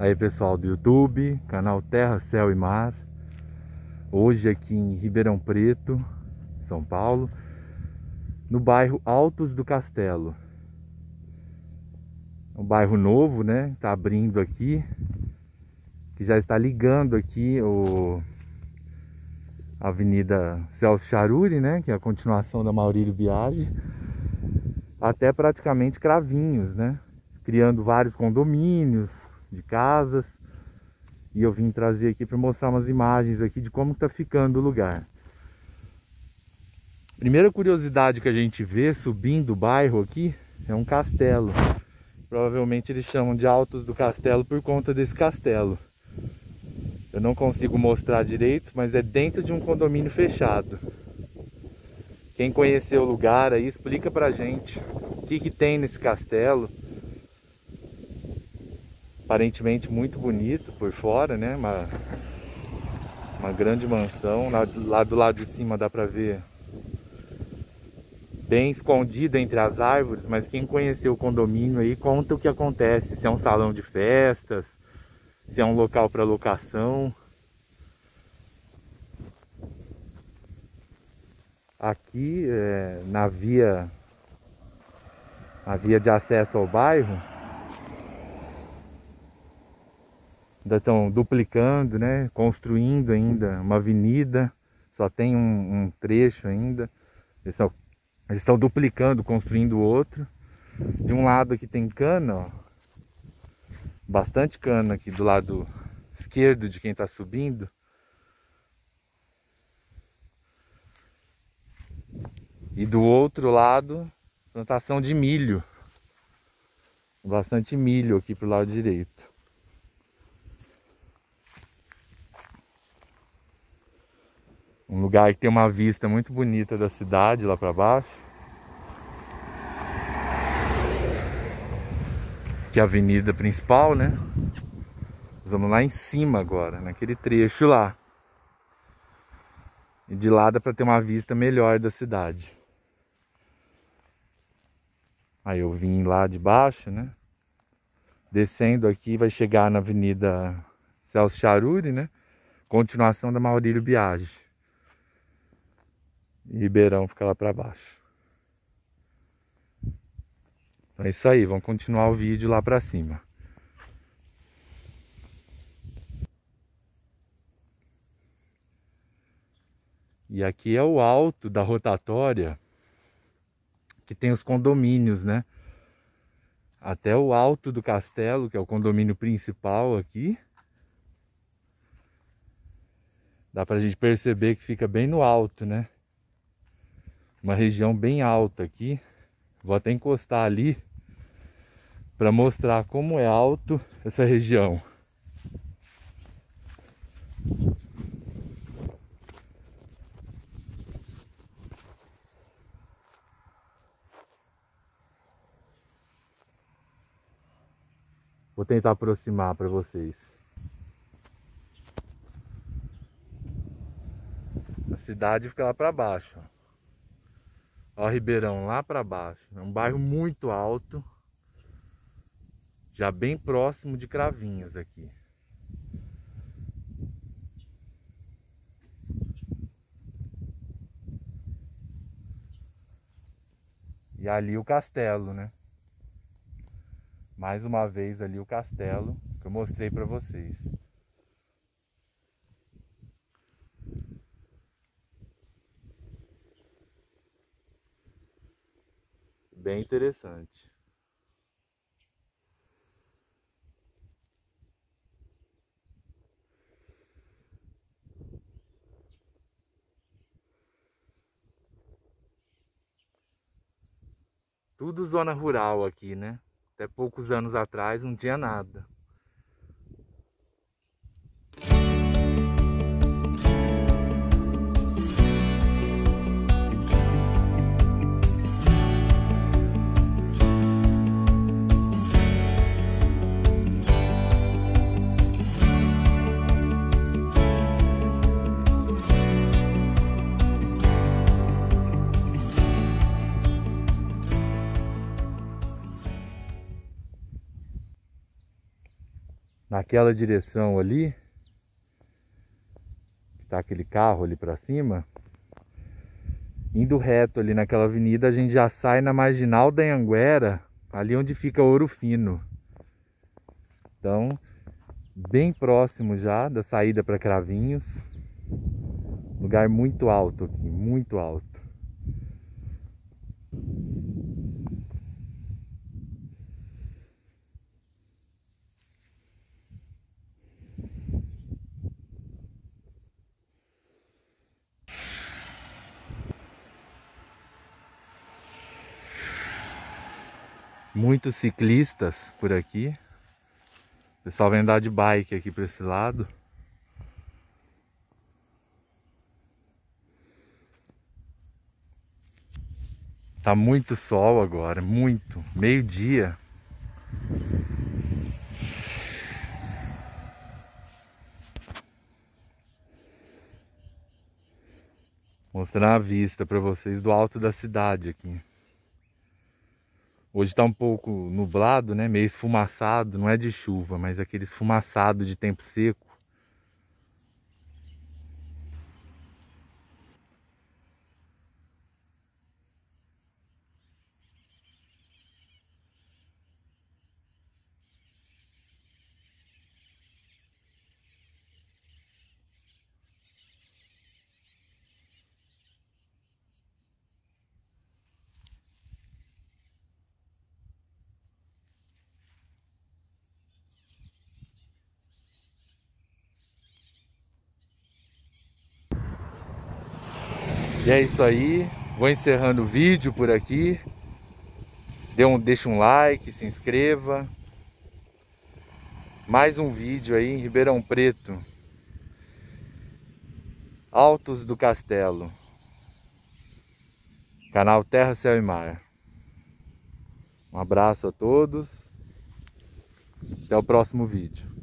Aí pessoal do YouTube, canal Terra, Céu e Mar Hoje aqui em Ribeirão Preto, São Paulo No bairro Altos do Castelo Um bairro novo, né? Tá abrindo aqui Que já está ligando aqui o Avenida Celso Charuri, né? Que é a continuação da Maurílio Biagi Até praticamente Cravinhos, né? Criando vários condomínios de casas. E eu vim trazer aqui para mostrar umas imagens aqui de como está ficando o lugar. Primeira curiosidade que a gente vê subindo o bairro aqui é um castelo. Provavelmente eles chamam de Altos do Castelo por conta desse castelo. Eu não consigo mostrar direito, mas é dentro de um condomínio fechado. Quem conheceu o lugar aí, explica pra gente o que, que tem nesse castelo aparentemente muito bonito por fora, né? Uma, uma grande mansão. Lá, lá do lado de cima dá pra ver bem escondido entre as árvores, mas quem conheceu o condomínio aí conta o que acontece, se é um salão de festas, se é um local para locação. Aqui é, na via a via de acesso ao bairro ainda estão duplicando, né? Construindo ainda uma avenida, só tem um, um trecho ainda. Eles estão, eles estão duplicando, construindo outro. De um lado aqui tem cana, ó. Bastante cana aqui do lado esquerdo de quem está subindo. E do outro lado, plantação de milho. Bastante milho aqui pro lado direito. Um lugar que tem uma vista muito bonita da cidade lá para baixo. Que é a avenida principal, né? vamos lá em cima agora, naquele trecho lá. E de lá dá para ter uma vista melhor da cidade. Aí eu vim lá de baixo, né? Descendo aqui vai chegar na Avenida Celso Charuri, né? Continuação da Maurílio Biagi. E Ribeirão fica lá para baixo. Então é isso aí, vamos continuar o vídeo lá para cima. E aqui é o alto da rotatória, que tem os condomínios, né? Até o alto do castelo, que é o condomínio principal aqui. Dá pra gente perceber que fica bem no alto, né? Uma região bem alta aqui. Vou até encostar ali para mostrar como é alto essa região. Vou tentar aproximar para vocês. A cidade fica lá para baixo. Ó. Ribeirão, lá para baixo. É um bairro muito alto. Já bem próximo de Cravinhos aqui. E ali o castelo, né? Mais uma vez ali o castelo que eu mostrei para vocês. Bem interessante. Tudo zona rural aqui, né? Até poucos anos atrás não tinha nada. Naquela direção ali, que tá aquele carro ali para cima, indo reto ali naquela avenida, a gente já sai na marginal da Anguera, ali onde fica Ouro Fino. Então, bem próximo já da saída para Cravinhos. Lugar muito alto aqui, muito alto. Muitos ciclistas por aqui. O pessoal vem andar de bike aqui para esse lado. Tá muito sol agora, muito. Meio-dia. Mostrar a vista para vocês do alto da cidade aqui. Hoje está um pouco nublado, né? Meio esfumaçado, não é de chuva, mas aquele esfumaçado de tempo seco. E é isso aí. Vou encerrando o vídeo por aqui. Dê um, deixa um like, se inscreva. Mais um vídeo aí em Ribeirão Preto. Altos do Castelo. Canal Terra, Céu e Mar. Um abraço a todos. Até o próximo vídeo.